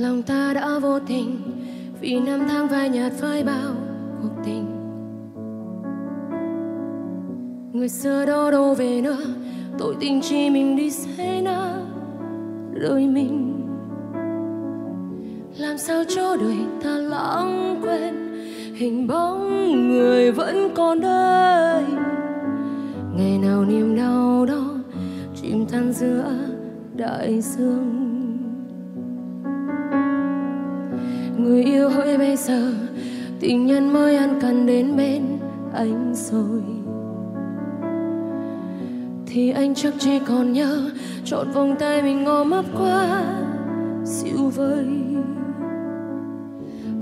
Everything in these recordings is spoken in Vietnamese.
lòng ta đã vô tình, vì năm tháng phai nhạt phai bao cuộc tình. Người xưa đó đâu về nữa, tội tình chỉ mình đi say nát đời mình. Làm sao cho đời ta lãng quên, hình bóng người vẫn còn đây. Ngày nào niềm đau đó, chìm than giữa đại dương. Người yêu hỡi bây giờ, tình nhân mới ăn cần đến bên anh rồi. Thì anh chắc chỉ còn nhớ trọn vòng tay mình ôm ấp qua dịu vơi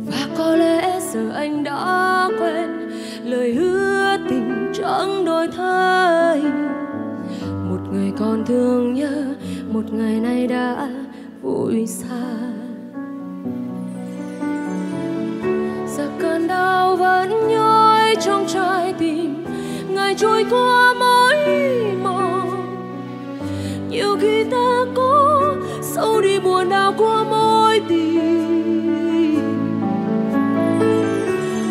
và có lẽ giờ anh đã quên lời hứa tình chẳng đổi thay. Một người còn thương nhớ, một ngày nay đã vội xa. Cơn đau vẫn nhói trong trái tim. Ngày trôi qua mỗi mòn nhiều khi ta có sâu đi buồn đau qua môi tim.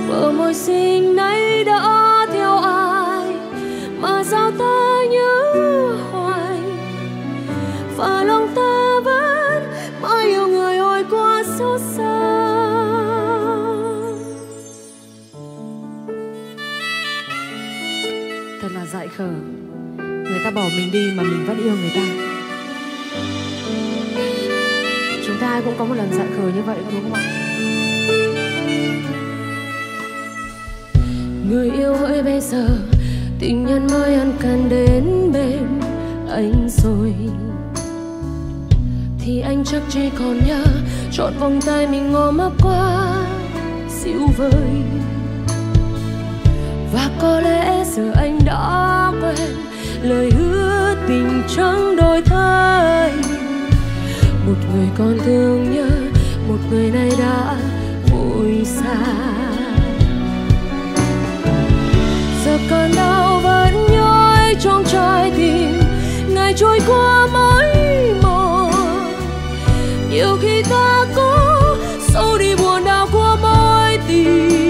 Bờ môi xinh khờ. Người ta bỏ mình đi mà mình vẫn yêu người ta. Chúng ta ai cũng có một lần dại khờ như vậy, đúng không ạ? Người yêu hỡi bây giờ, tình nhân mới ăn cần đến bên anh rồi. Thì anh chắc chỉ còn nhớ trọn vòng tay mình ngó mắt qua dịu vơi và có lẽ giờ anh đã quên lời hứa tình chẳng đổi thay. Một người còn thương nhớ, một người này đã vội xa giờ cơn đau vẫn nhói trong trái tim, ngày trôi qua mỗi một nhiều khi ta cố, sâu đi buồn đau của mỗi tim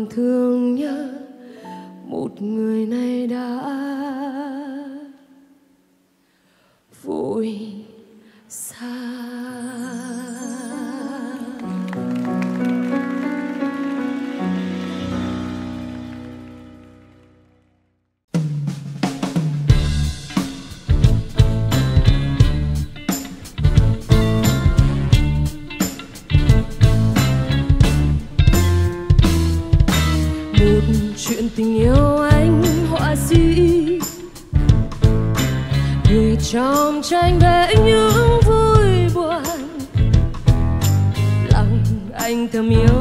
còn thương nhớ một người này đã vui xa. Trong tranh vẽ những vui buồn. Lòng anh thầm yêu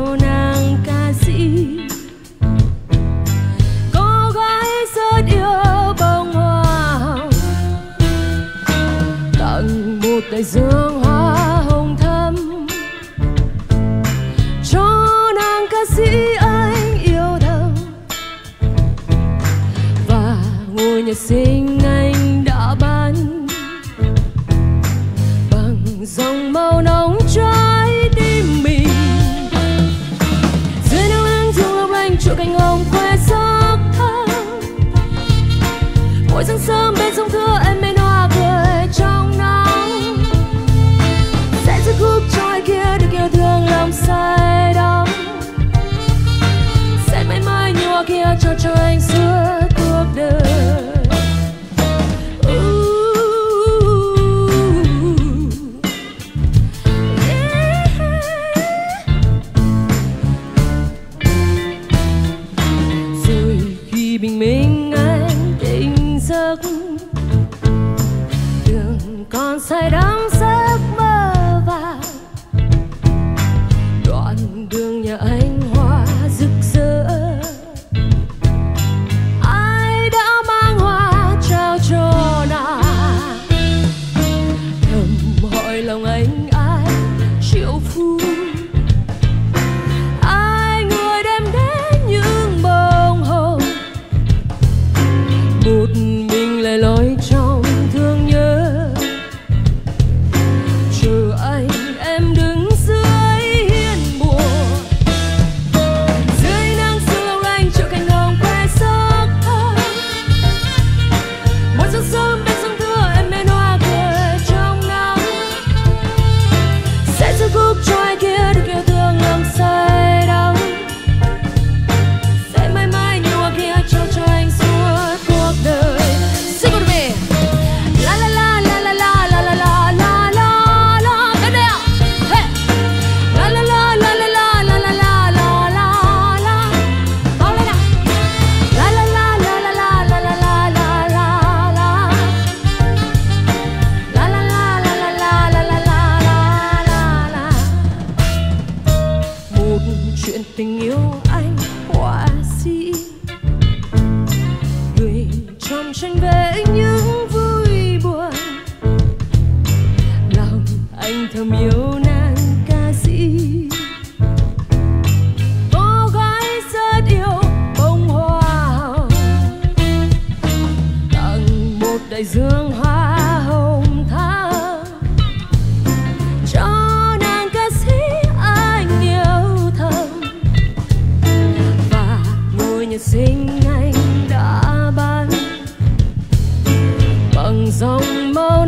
dòng màu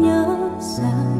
nhớ rằng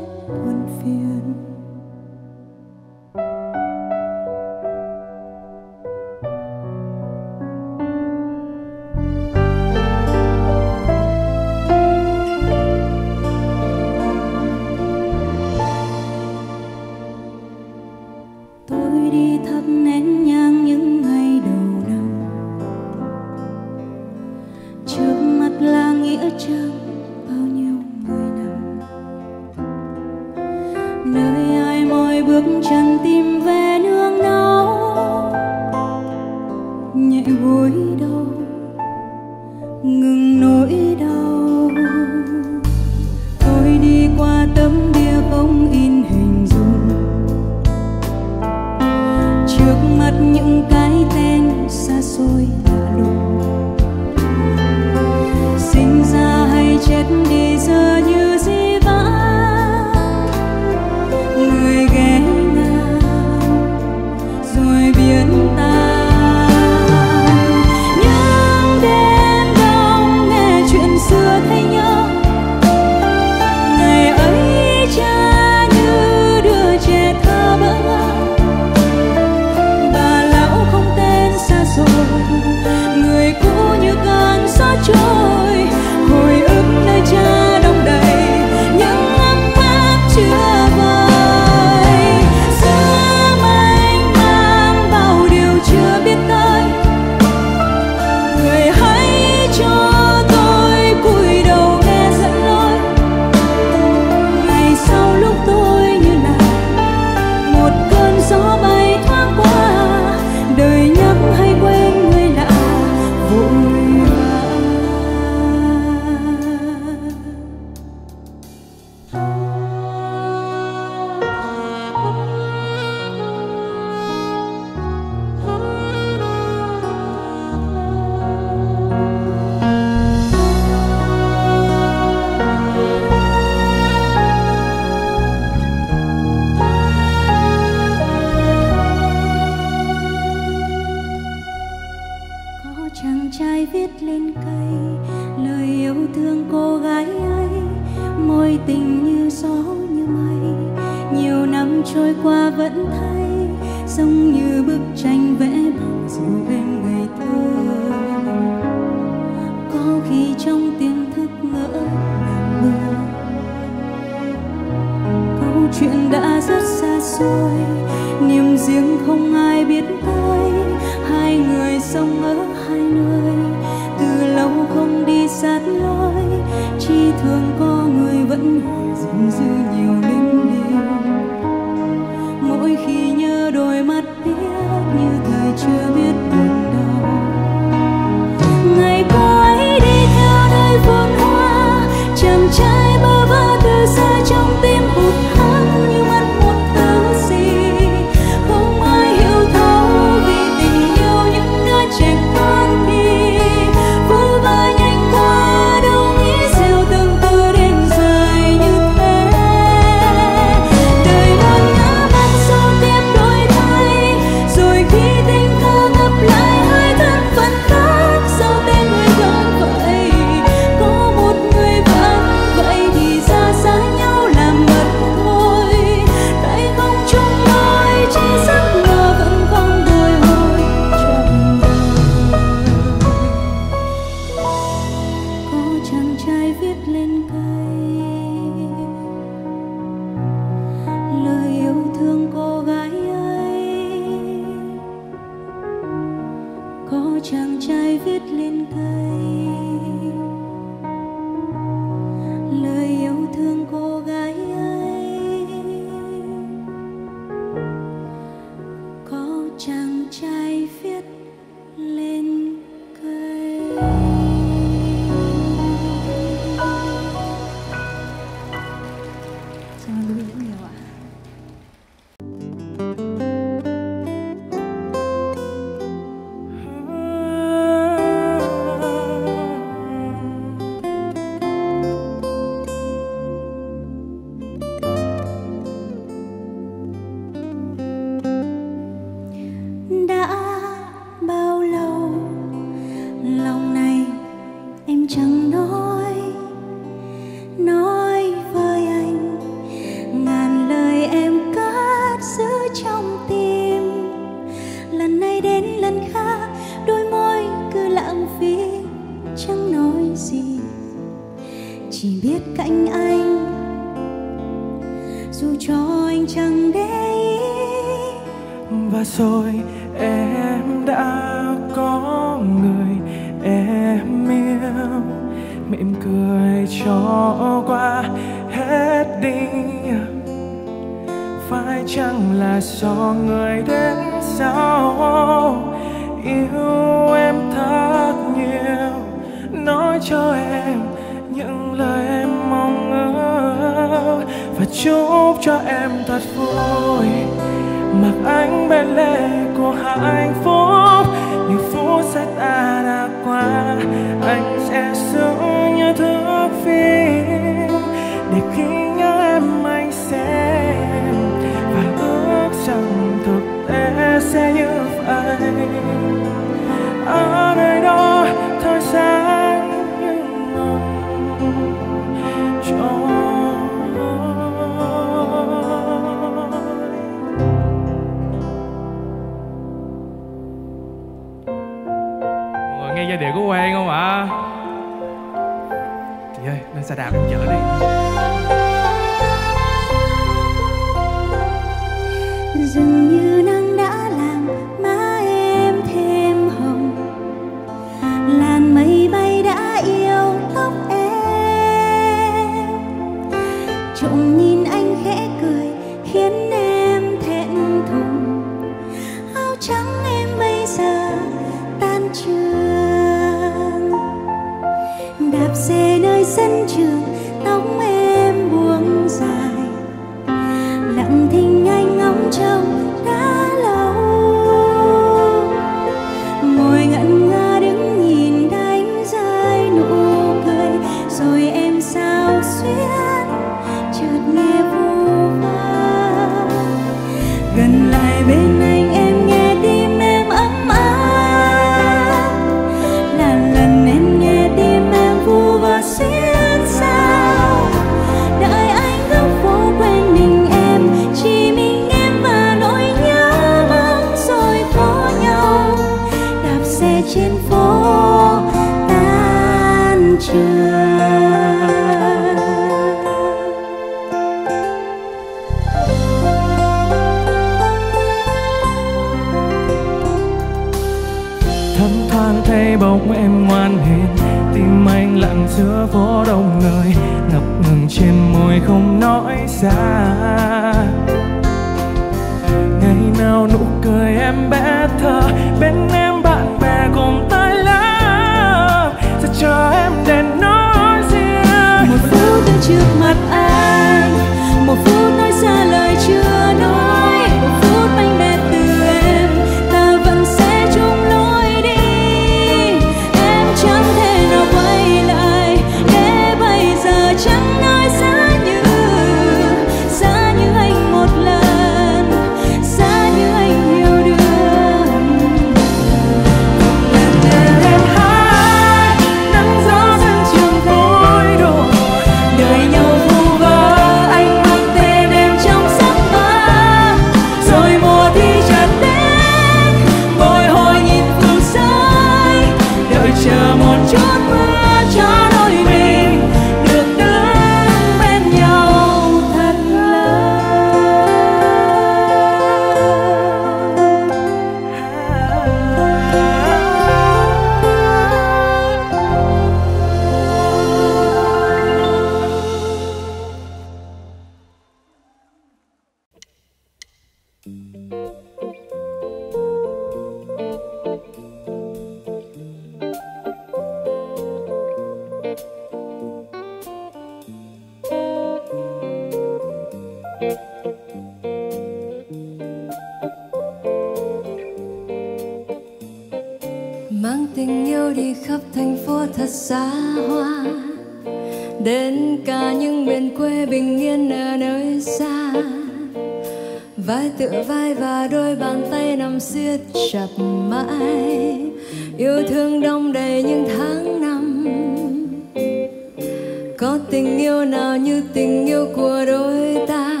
tình yêu của đôi ta.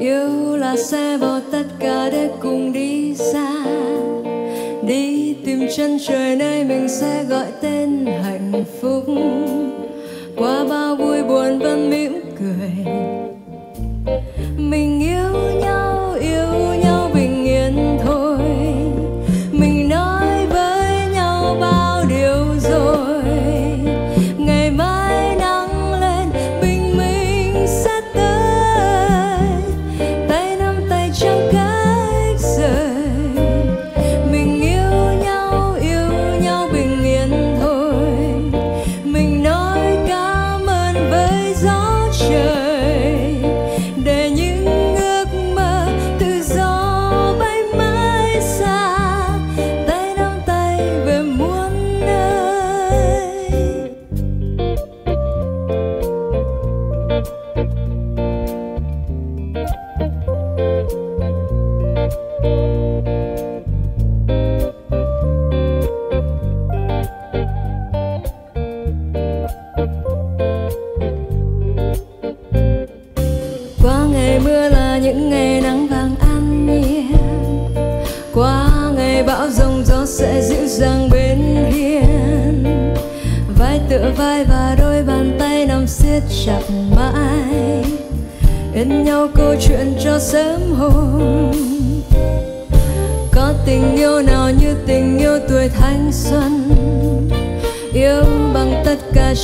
Yêu là xe vào tất cả để cùng đi xa. Đi tìm chân trời nơi mình sẽ gọi tên hạnh phúc. Qua bao vui buồn vẫn mỉm cười. Mình yêu nhau.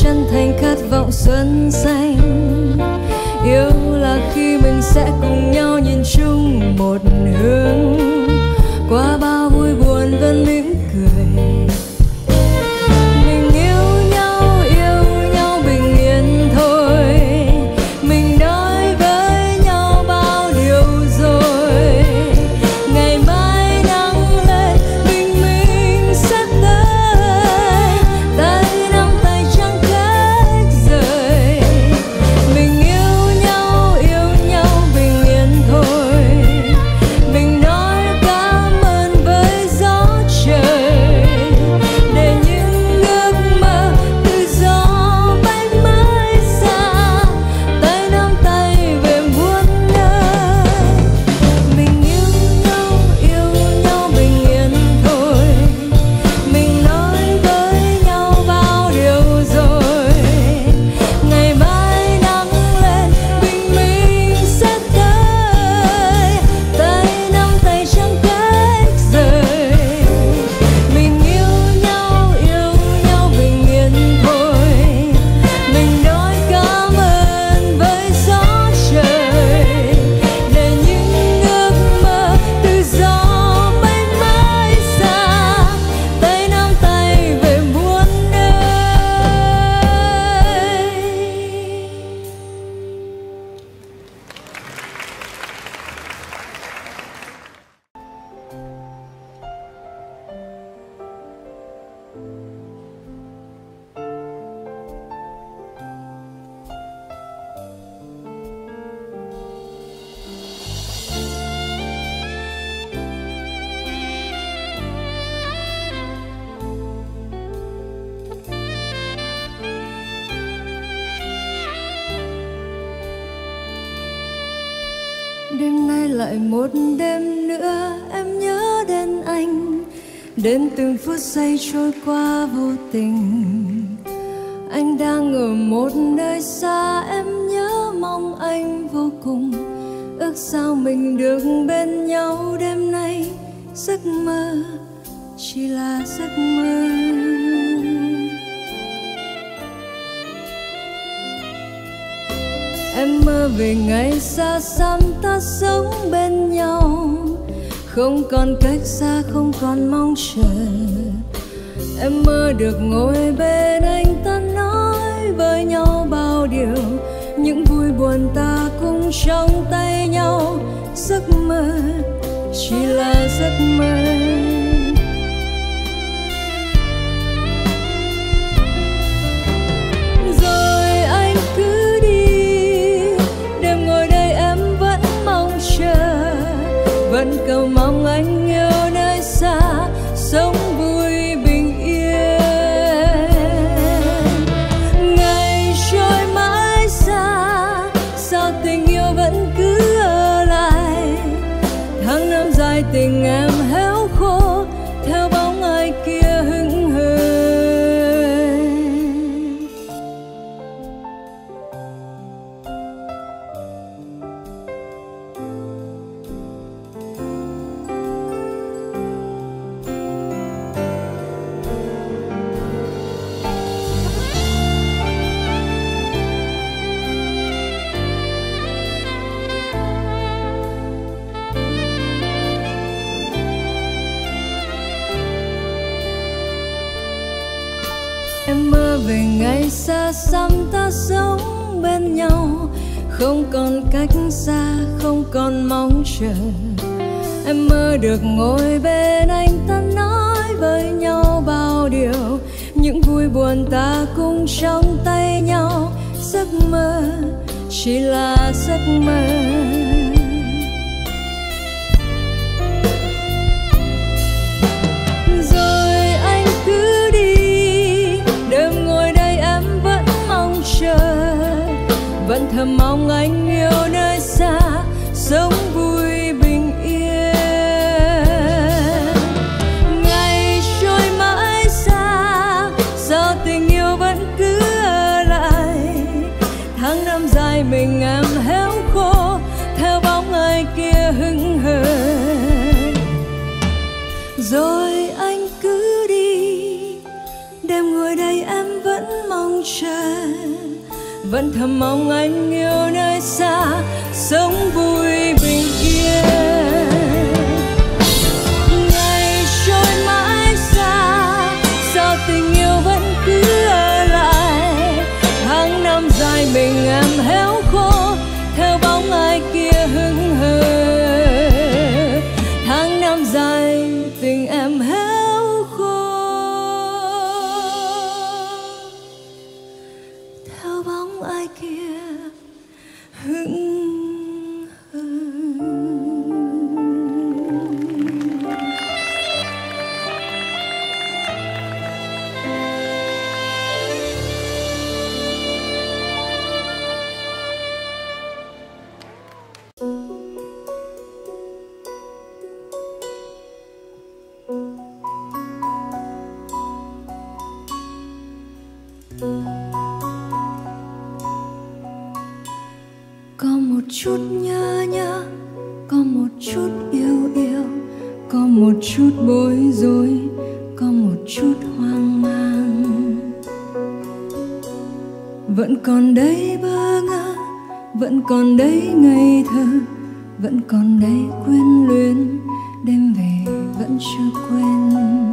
chân thành khát vọng xuân say. Giây trôi qua vô tình. Anh đang ở một nơi xa, em nhớ mong anh vô cùng. Ước sao mình được bên nhau đêm nay. Giấc mơ, chỉ là giấc mơ. Em mơ về ngày xa xăm, ta sống bên nhau. Không còn cách xa, không còn mong chờ em mơ được ngồi bên anh ta nói với nhau bao điều. Những vui buồn ta cùng trong tay nhau. Giấc mơ chỉ là giấc mơ. Rồi anh cứ đi. Đêm ngồi đây em vẫn mong chờ. Vẫn cầu mong anh em mơ về ngày xa xăm ta sống bên nhau. Không còn cách xa, không còn mong chờ. Em mơ được ngồi bên anh, ta nói với nhau bao điều. Những vui buồn ta cùng trong tay nhau. Giấc mơ chỉ là giấc mơ. Thầm mong anh yêu nơi xa, sống vui, bình yên. Ngày trôi mãi xa, sao tình yêu vẫn cứ ở lại? Tháng năm dài mình em héo khô, theo bóng ai kia hững hờ. Rồi anh cứ đi, đêm ngồi đây em vẫn mong chờ. Vẫn thầm mong anh vẫn còn đây bơ ngơ vẫn còn đây ngây thơ, vẫn còn đây quyến luyến, đêm về vẫn chưa quên.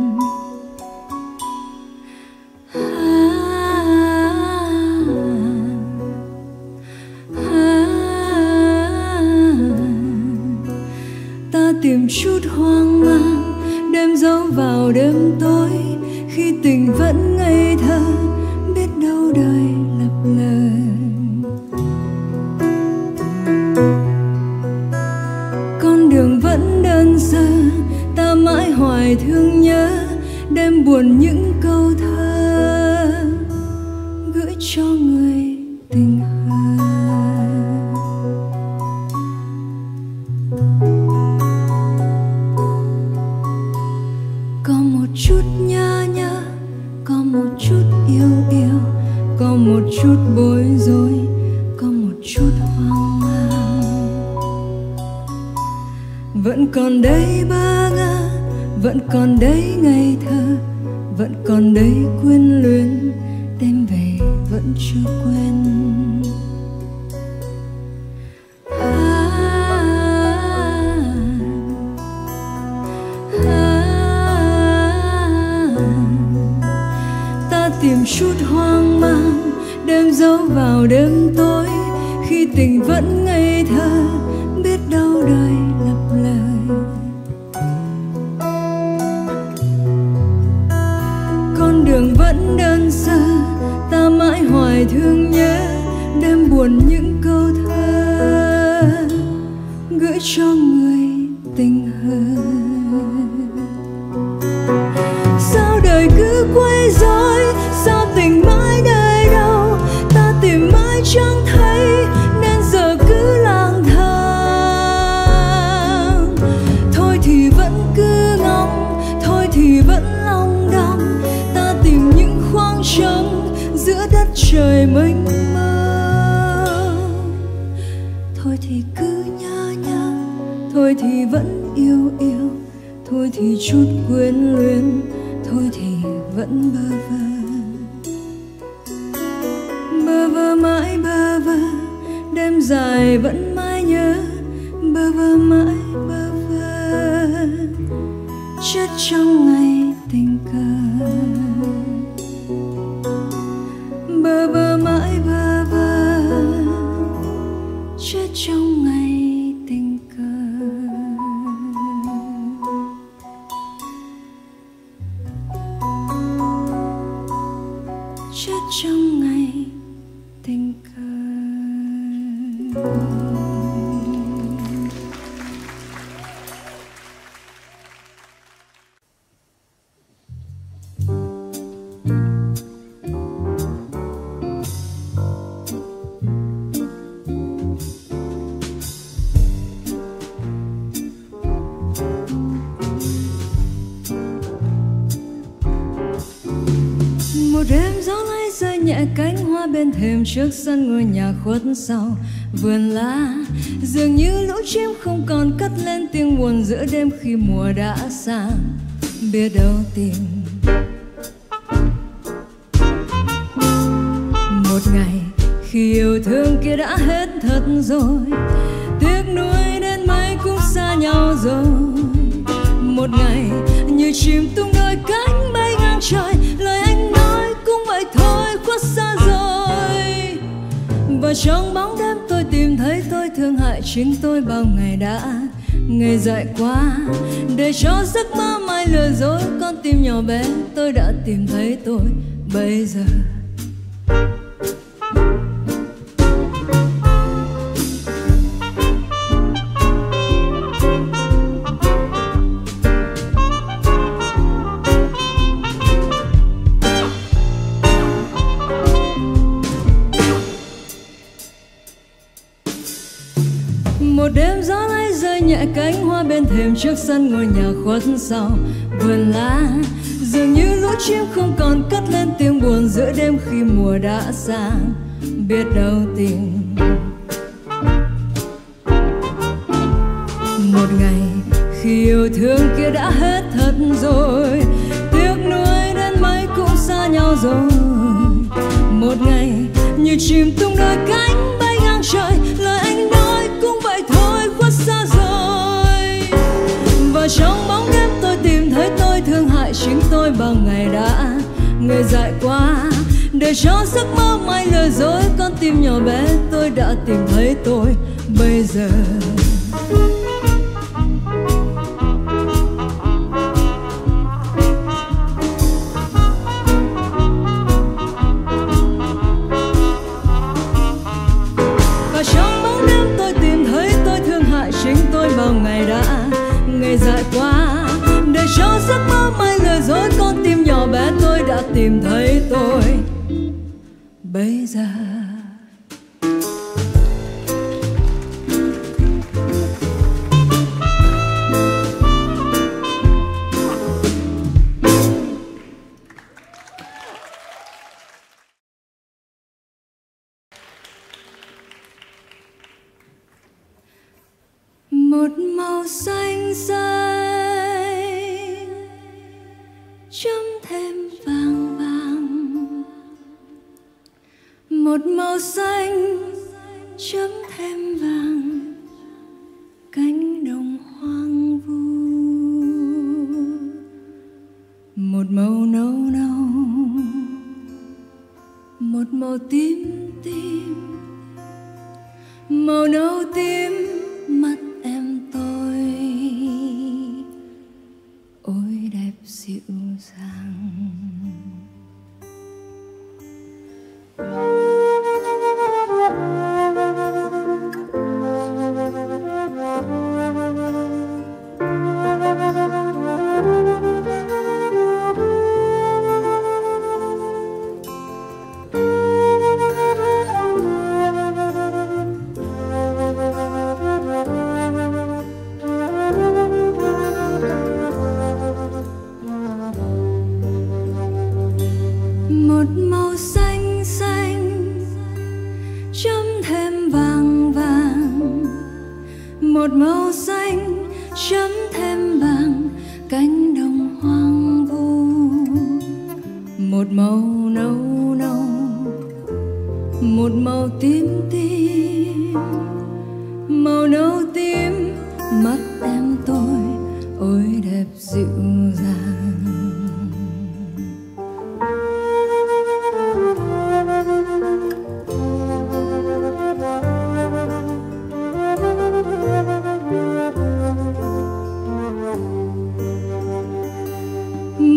Vơ mãi bơ vơ chết trong ngày tình cờ. Trước sân ngôi nhà khuất sau vườn lá. Dường như lũ chim không còn cất lên tiếng buồn giữa đêm khi mùa đã sang biết đâu tìm một ngày khi yêu thương kia đã hết thật rồi. Tiếc nuối đến mấy cũng xa nhau rồi. Một ngày như chim tung đôi cánh bay ngang trời. Lời anh nói cũng vậy thôi, khuất xa rồi và trong bóng đêm tôi tìm thấy tôi thương hại chính tôi bao ngày đã. Ngày dại qua, để cho giấc mơ mai lừa dối, con tim nhỏ bé tôi đã tìm thấy tôi bây giờ. Trước sân ngôi nhà khuất sau vườn lá. Dường như lũ chim không còn cất lên tiếng buồn giữa đêm khi mùa đã sang biết đâu tìm một ngày khi yêu thương kia đã hết thật rồi. Tiếc nuối đến mấy cũng xa nhau rồi. Một ngày như chim tung đôi cánh bay ngang trời trong bóng đêm tôi tìm thấy tôi thương hại chính tôi bao ngày đã người dại qua để cho giấc mơ mai lừa dối, con tim nhỏ bé tôi đã tìm thấy tôi bây giờ. dối con tim nhỏ bé tôi đã tìm thấy tôi. Bây giờ, một màu xanh xanh một màu xanh chấm thêm vàng, cánh đồng hoang vu. Một màu nâu nâu, một màu tím tím. Màu nâu tím, mắt em tôi. Ôi đẹp dịu dàng.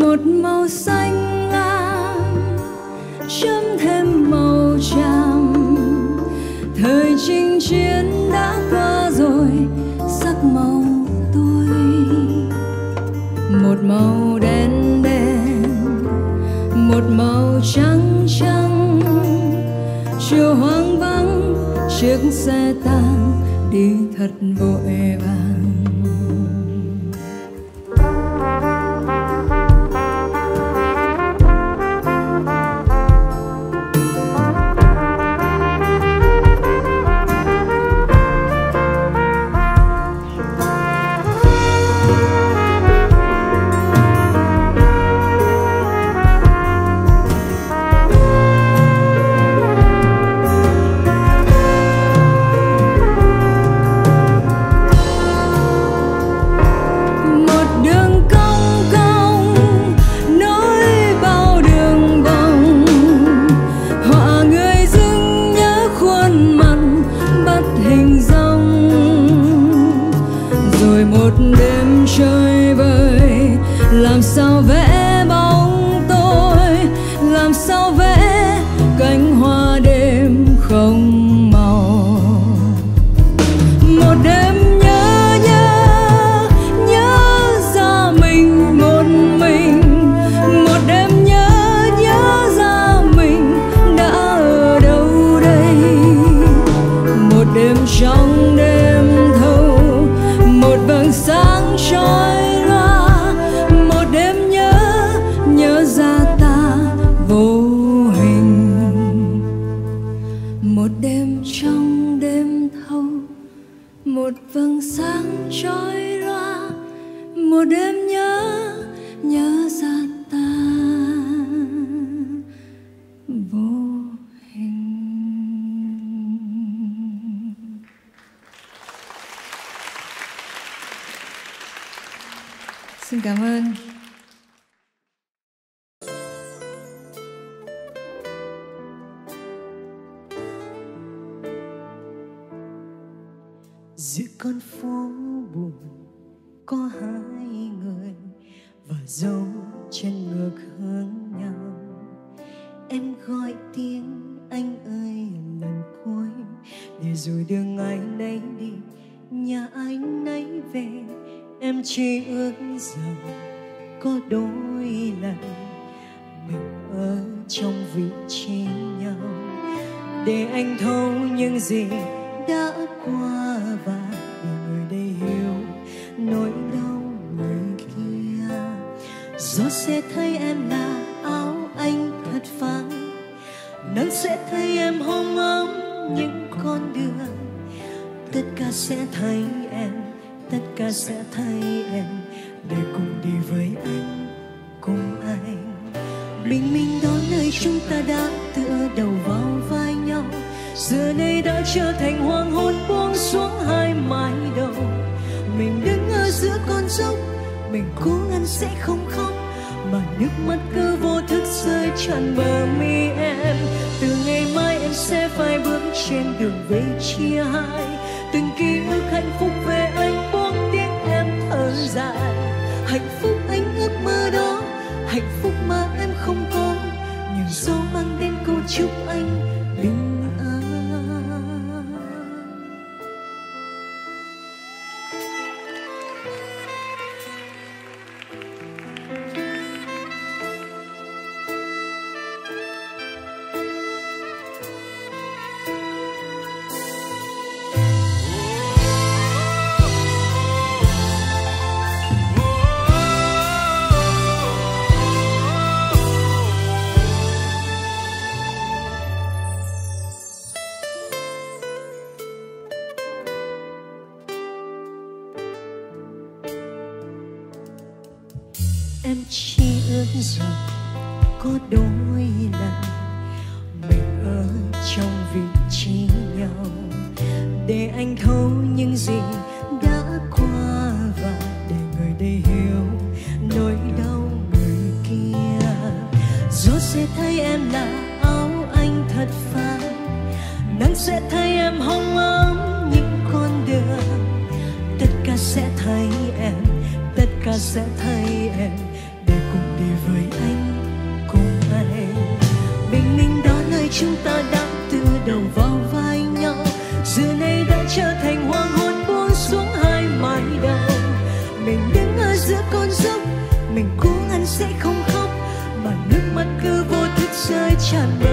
một màu xanh lam, chấm thêm màu tràm thời chinh chiến đã qua rồi, sắc màu tôi. Một màu đen đen, một màu trắng trắng. Chiều hoang vắng, chiếc xe tan đi thật vội vàng. rồi đường anh ấy đi, nhà anh ấy về. Em chỉ ước rằng có đôi lần mình ở trong vị trí nhau. Để anh thấu những gì thấy em. Tất cả sẽ thấy em để cùng đi với anh, cùng anh. Bình minh đó nơi chúng ta đã tựa đầu vào vai nhau. Giờ này đã trở thành hoàng hôn buông xuống hai mái đầu. Mình đứng ở giữa con dốc, mình cố ngăn sẽ không khóc. Mà nước mắt cứ chân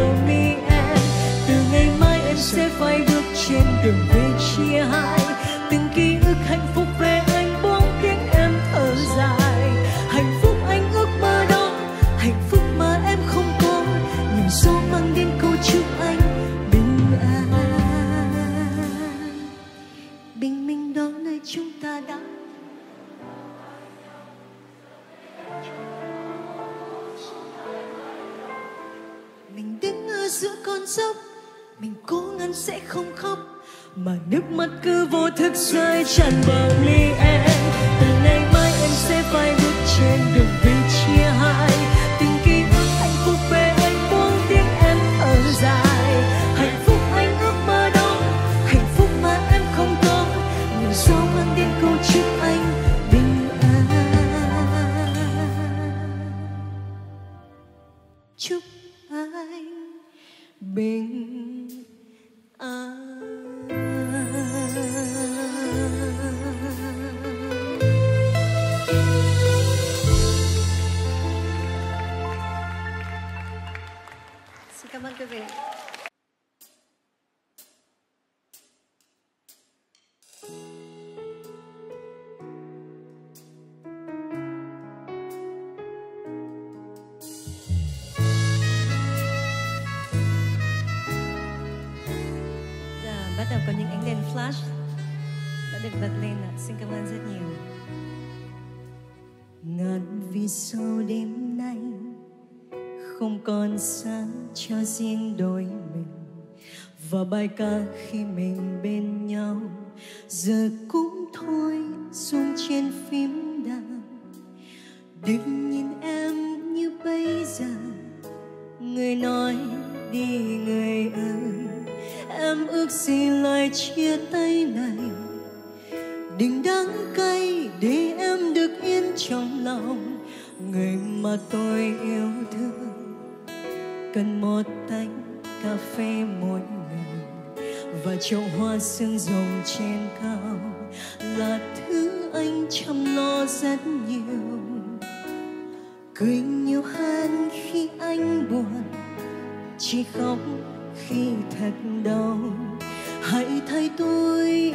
bài ca khi mình bên nhau. Giờ cũng thôi zoom trên phím đàn. Đừng nhìn em như bây giờ. Người nói đi người ơi. Em ước gì lời chia tay này? Đừng đắng cay để em được yên trong lòng. Người mà tôi yêu thương. Cần một tách cà phê mỗi ngày và chậu hoa sương rồng trên cao là thứ anh chăm lo rất nhiều. Cười nhiều hơn khi anh buồn, chỉ khóc khi thật đau. Hãy thay tôi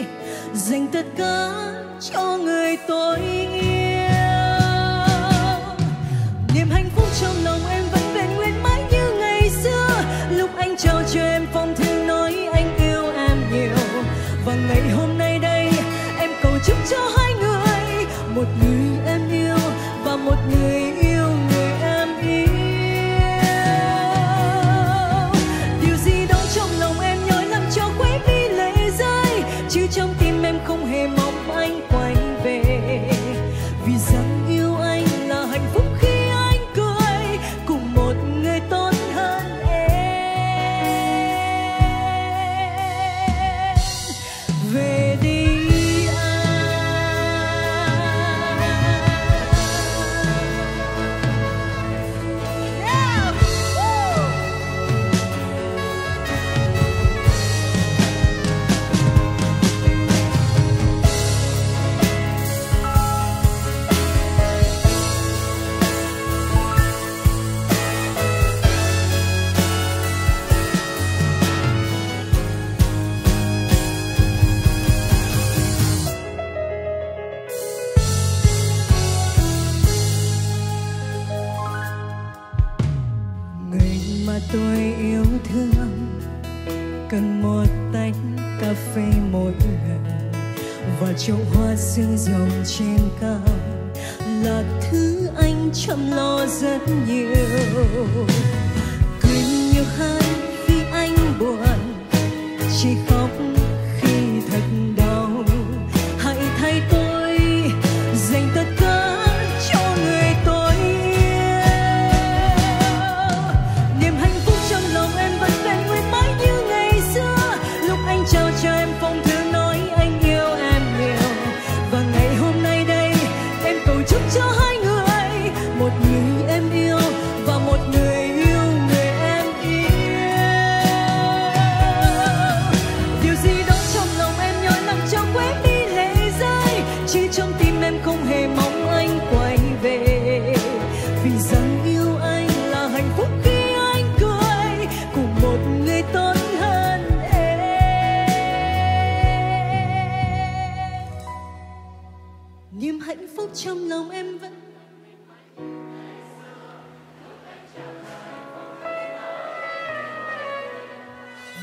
dành tất cả cho người tôi yêu. Niềm hạnh phúc trong lòng em vẫn vẹn nguyên mãi như ngày xưa, lúc anh chào trời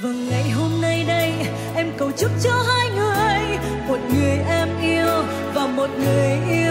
và ngày hôm nay đây, em cầu chúc cho hai người, một người em yêu và một người yêu.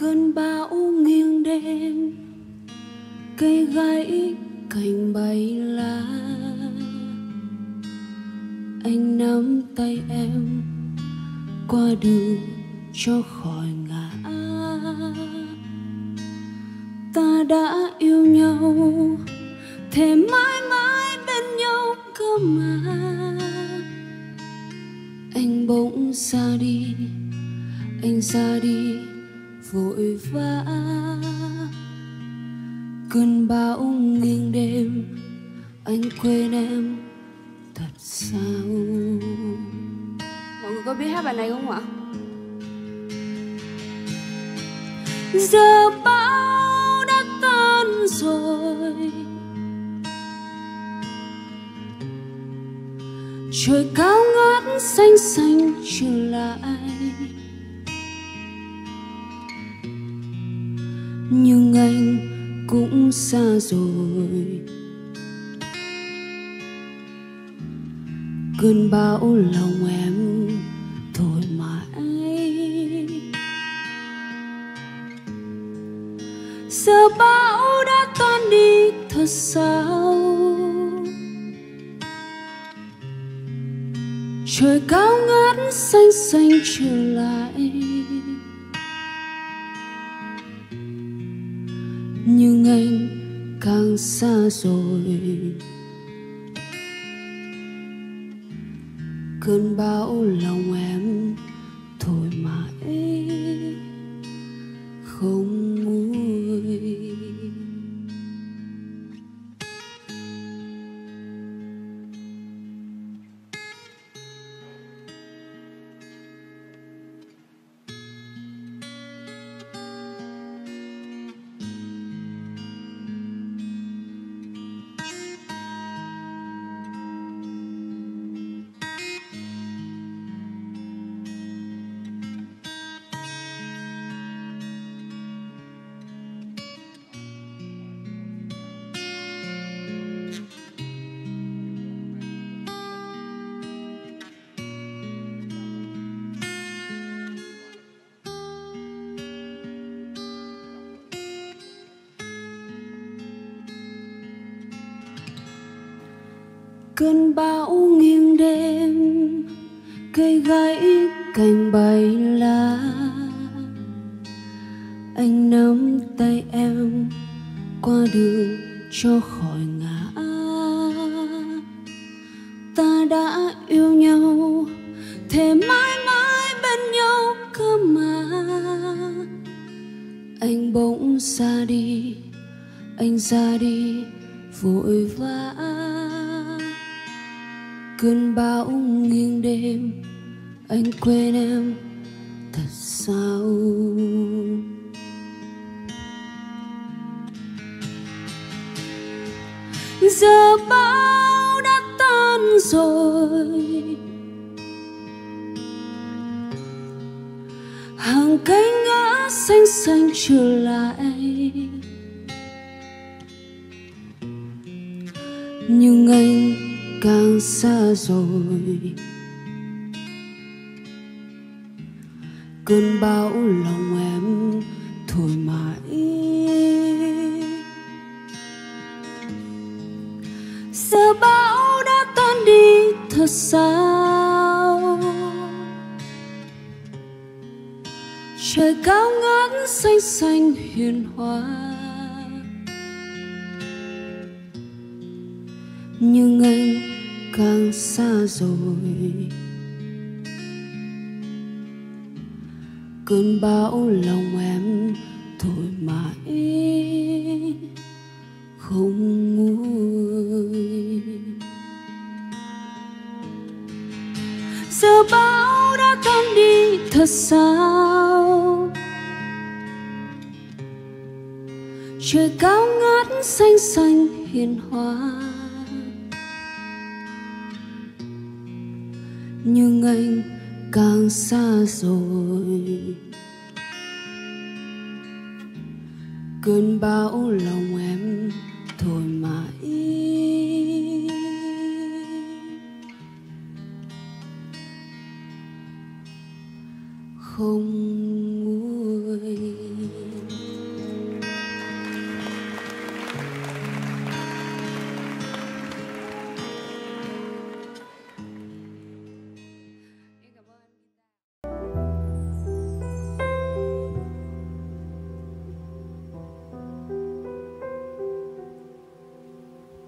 cơn bão nghiêng đêm, cây gãy cành bay lá. Anh nắm tay em qua đường cho khỏi cơn bão nghiêng đêm, cây gãy cành bay lá. Anh nắm tay em qua đường cho khó cơn bão lòng em thổi mãi, không nguôi. Giờ bão đã tan đi, thật sao? Trời cao ngát xanh xanh hiền hòa. Nhưng anh càng xa rồi.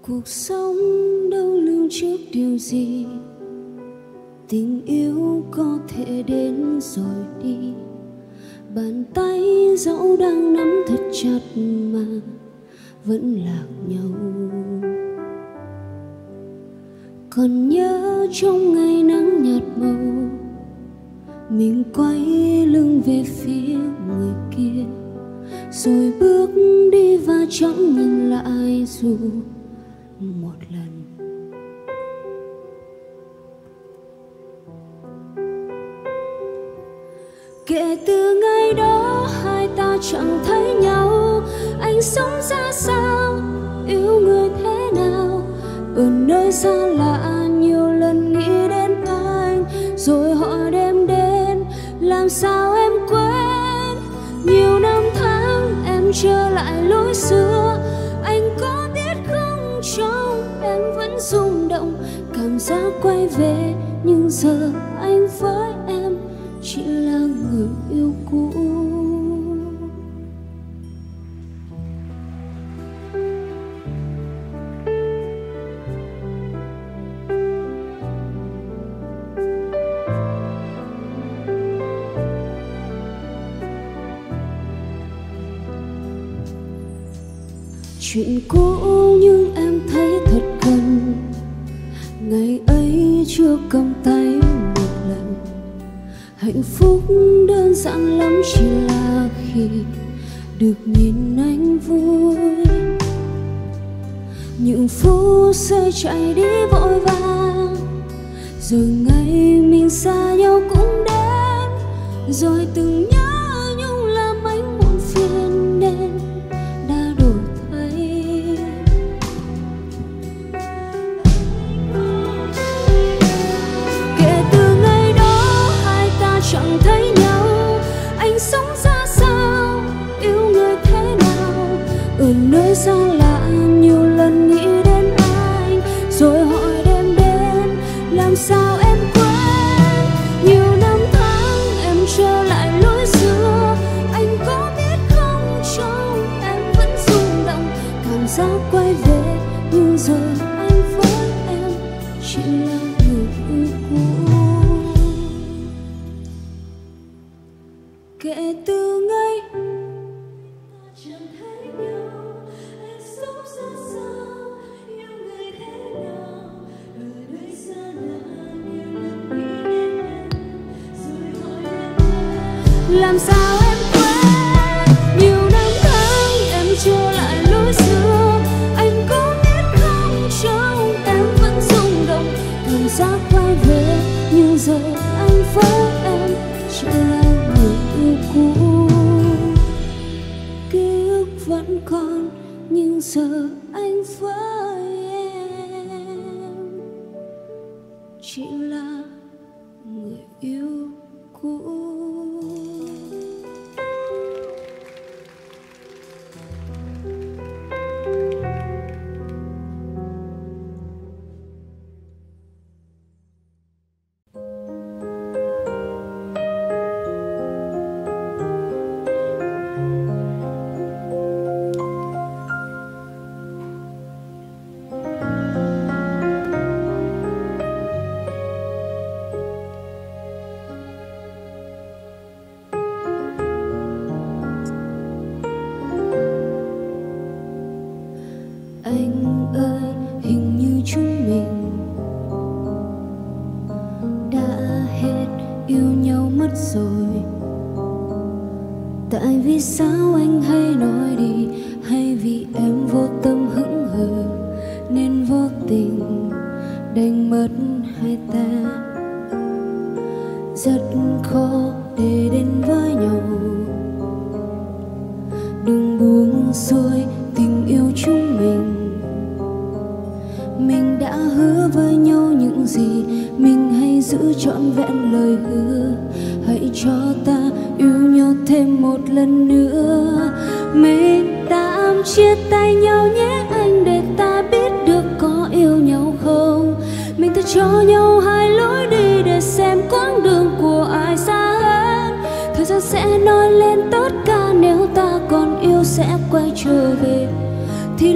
cuộc sống đâu lưu trước điều gì. Tình yêu có thể đến rồi đi. Bàn tay dẫu đang nắm thật chặt mà vẫn lạc nhau. Còn nhớ trong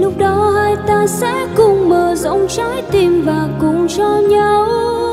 lúc đó hai ta sẽ cùng mở rộng trái tim và cùng cho nhau.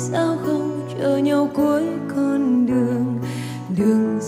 sao không chờ nhau cuối con đường? Đường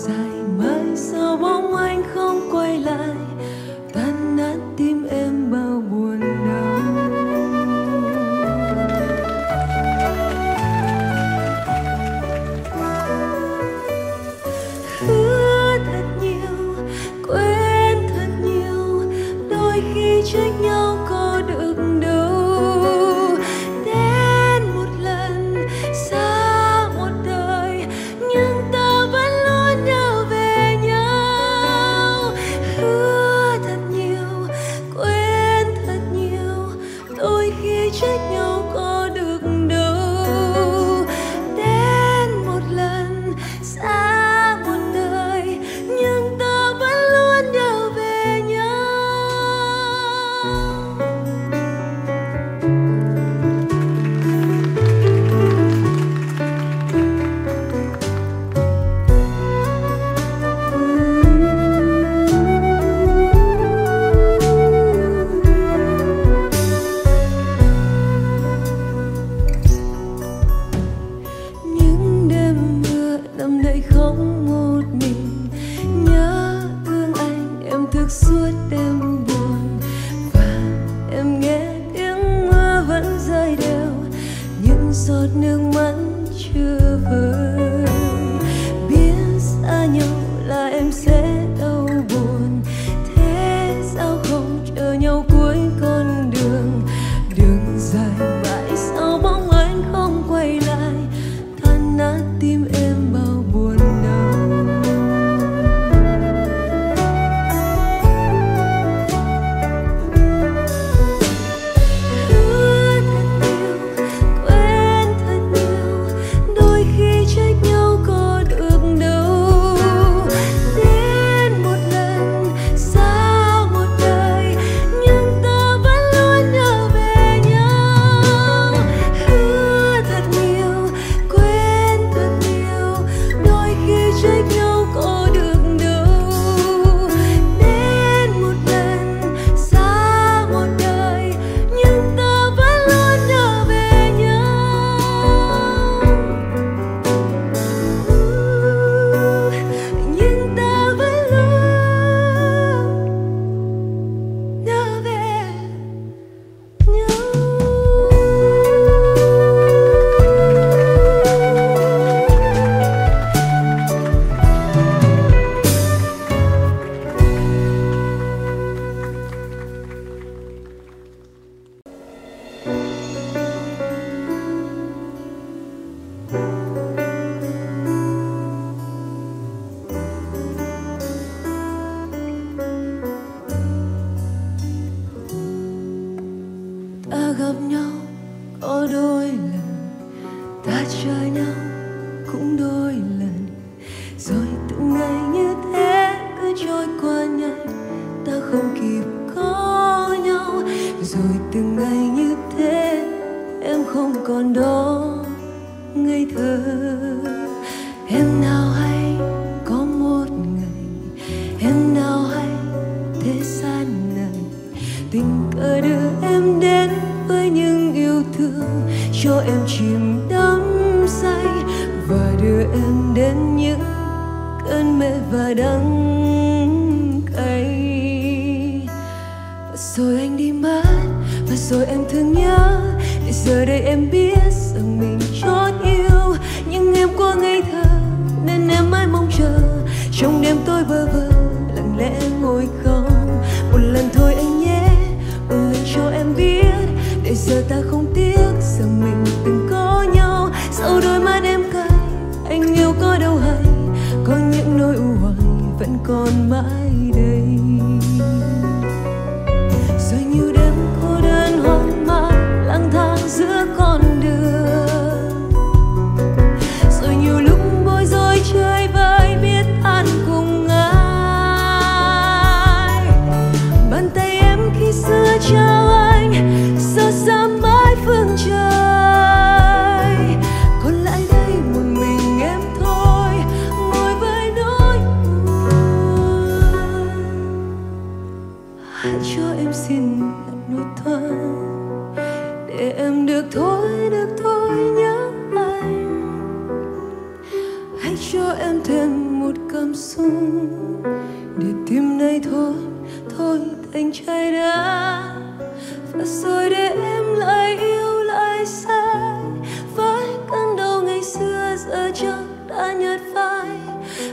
trước đã nhạt phai.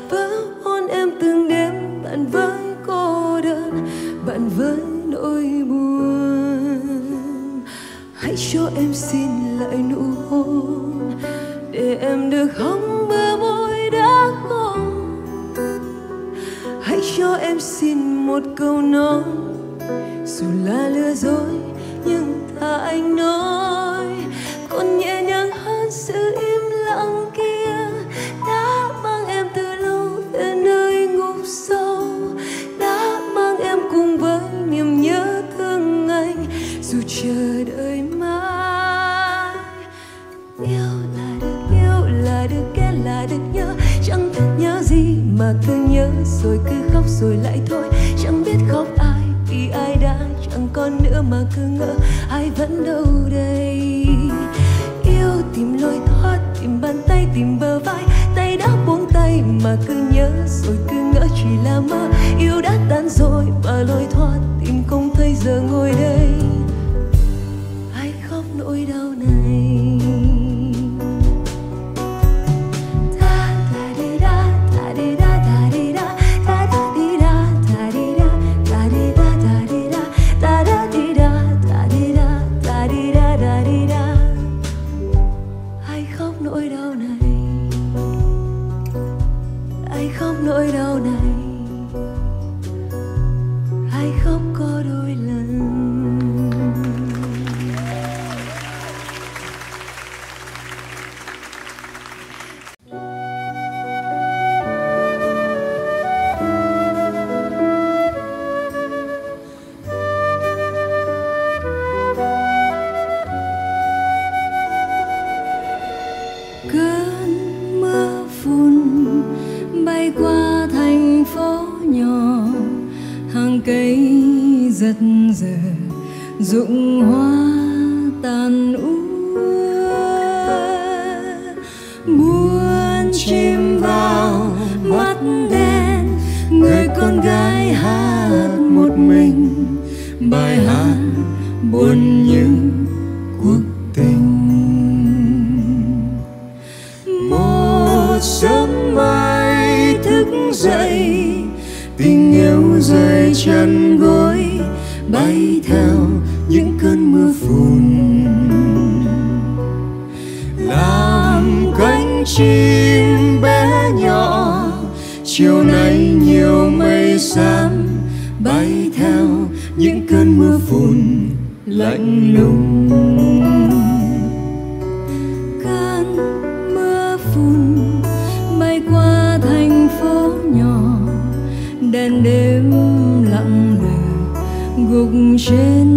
Vỡ hôn em từng đêm, bạn với cô đơn, bạn với nỗi buồn. Hãy cho em xin lại nụ hôn, để em được hóng bờ môi đã khô hãy cho em xin một câu nói, dù là lừa dối, nhưng thà anh nói. mà cứ nhớ rồi cứ khóc rồi lại thôi. Chẳng biết khóc ai vì ai đã, chẳng còn nữa mà cứ ngỡ ai vẫn đâu đây. Yêu tìm lối thoát, tìm bàn tay, tìm bờ vai. Tay đã buông tay mà cứ nhớ rồi cứ ngỡ chỉ là mơ. Yêu đã tan rồi và lối thoát tìm không thấy giờ ngồi đây. chim bé nhỏ. Chiều nay nhiều mây xám bay theo những cơn mưa phùn lạnh lùng. Cơn mưa phùn bay qua thành phố nhỏ, đèn đêm lặng lẽ gục trên